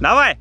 Давай!